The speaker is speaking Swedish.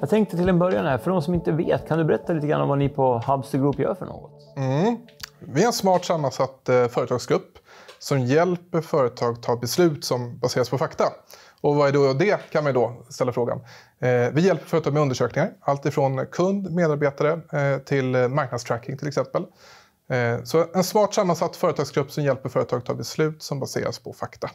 Jag tänkte till en början här, för de som inte vet, kan du berätta lite grann om vad ni på Hubster Group gör för något? Mm. Vi är en smart sammansatt eh, företagsgrupp som hjälper företag ta beslut som baseras på fakta. Och vad är då det, kan man då ställa frågan. Eh, vi hjälper företag med undersökningar, allt ifrån kund, medarbetare eh, till eh, marknadstracking till exempel. Eh, så en smart sammansatt företagsgrupp som hjälper företag ta beslut som baseras på fakta.